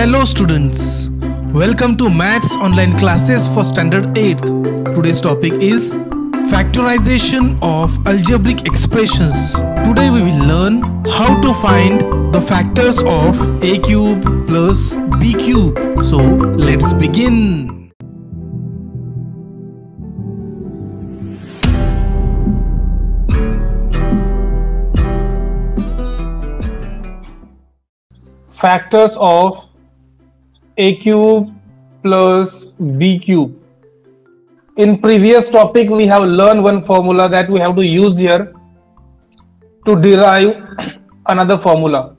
Hello students, welcome to Maths online classes for standard 8. Today's topic is factorization of algebraic expressions. Today we will learn how to find the factors of a cube plus b cube. So let's begin. factors of a cube plus b cube. In previous topic, we have learned one formula that we have to use here to derive another formula.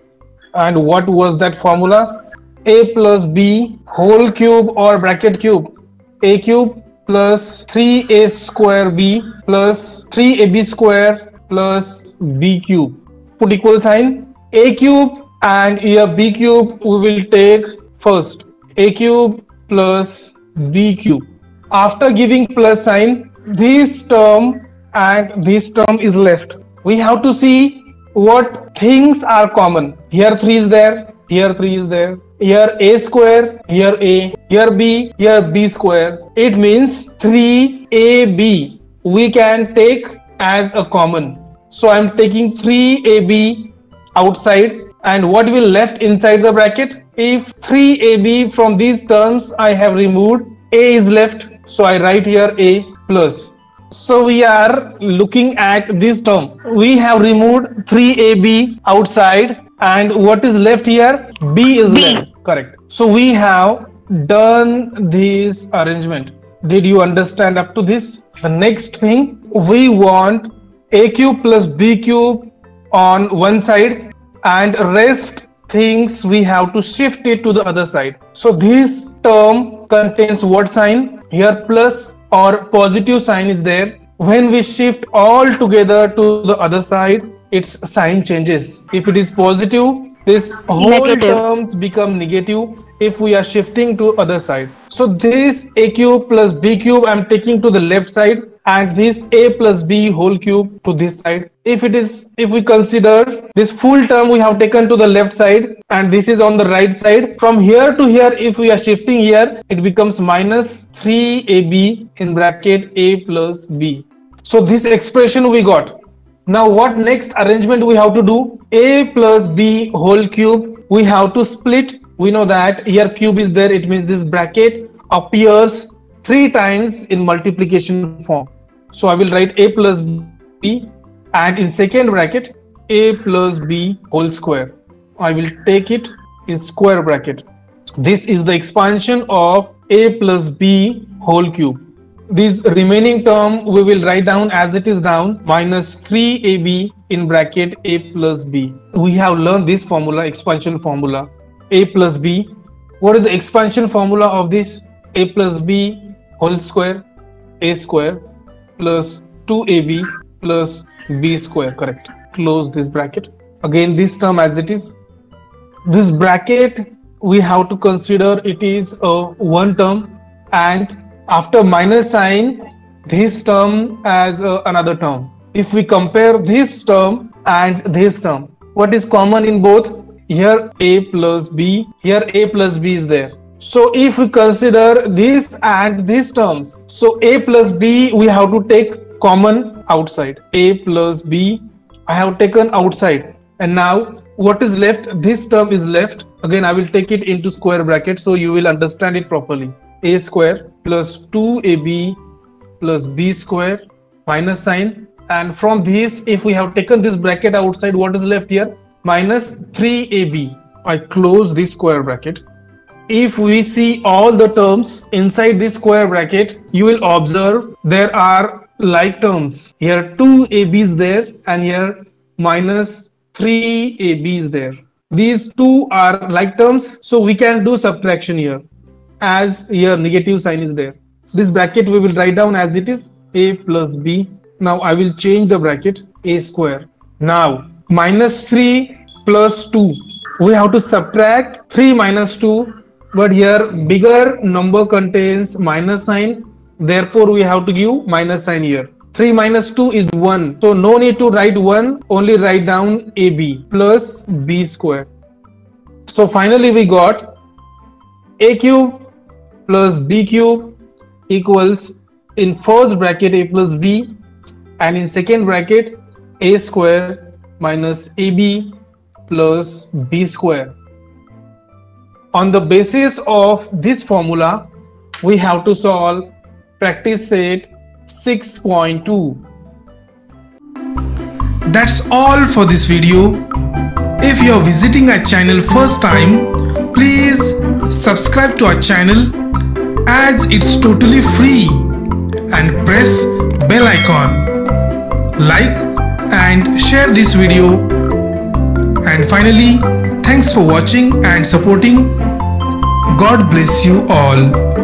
And what was that formula? a plus b whole cube or bracket cube a cube plus 3a square b plus 3ab square plus b cube. Put equal sign a cube and here b cube we will take first a cube plus b cube. After giving plus sign this term and this term is left. We have to see what things are common. Here 3 is there here 3 is there. Here a square here a here b here b square. It means 3ab we can take as a common. So i'm taking 3ab outside and what will left inside the bracket if 3ab from these terms i have removed a is left so i write here a plus. So we are looking at this term. We have removed 3ab outside and what is left here? B is B. left correct. So we have done this arrangement. Did you understand up to this? The next thing we want a cube plus b cube on one side and rest things we have to shift it to the other side. So this term contains what sign? Here plus or positive sign is there. When we shift all together to the other side its sign changes. If it is positive this whole Negative. terms become negative if we are shifting to other side. So this a cube plus b cube i'm taking to the left side and this a plus b whole cube to this side if it is if we consider this full term we have taken to the left side and this is on the right side from here to here if we are shifting here it becomes minus 3ab in bracket a plus b so this expression we got now what next arrangement we have to do? A plus B whole cube. We have to split. We know that here cube is there. It means this bracket appears three times in multiplication form. So I will write A plus B and in second bracket A plus B whole square. I will take it in square bracket. This is the expansion of A plus B whole cube this remaining term we will write down as it is down minus 3ab in bracket a plus b we have learned this formula expansion formula a plus b what is the expansion formula of this a plus b whole square a square plus 2ab plus b square correct. Close this bracket. Again this term as it is. This bracket we have to consider it is a one term and after minus sign this term as another term. If we compare this term and this term what is common in both? Here a plus b here a plus b is there so if we consider this and these terms so a plus b we have to take common outside. A plus b i have taken outside. And now what is left? This term is left. Again i will take it into square bracket so you will understand it properly. A square plus 2ab plus b square minus sign. And from this if we have taken this bracket outside what is left here? Minus 3ab i close this square bracket if we see all the terms inside this square bracket you will observe there are like terms. Here 2ab is there and here minus 3ab is there. These two are like terms so we can do subtraction here as here negative sign is there. This bracket we will write down as it is a plus b. Now i will change the bracket a square. Now minus 3 plus 2 we have to subtract 3 minus 2 but here bigger number contains minus sign. Therefore we have to give minus sign here. 3 minus 2 is 1 so no need to write 1 only write down ab plus b square. So finally we got a cube plus b cube equals in first bracket a plus b and in second bracket a square minus ab plus b square. On the basis of this formula, we have to solve practice set 6.2. That's all for this video. If you are visiting our channel first time, please subscribe to our channel as it's totally free and press bell icon. Like and share this video. And finally, thanks for watching and supporting. God bless you all.